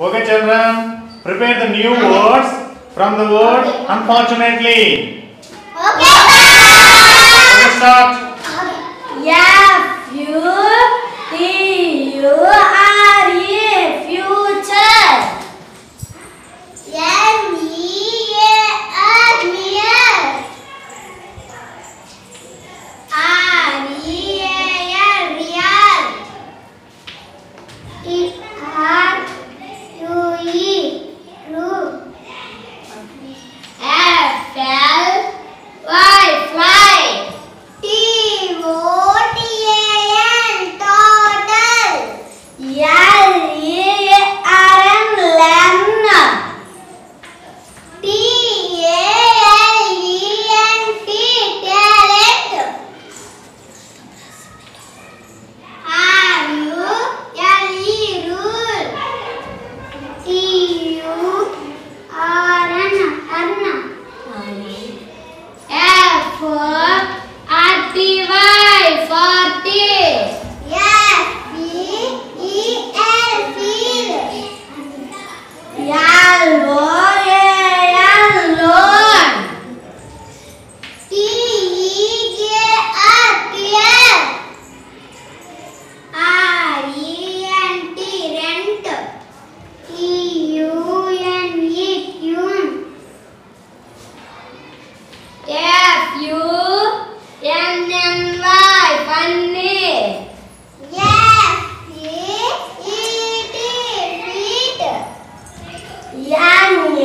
Okay, children, prepare the new words from the word unfortunately. Okay, start. for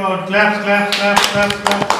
your claps, claps, claps, claps, claps.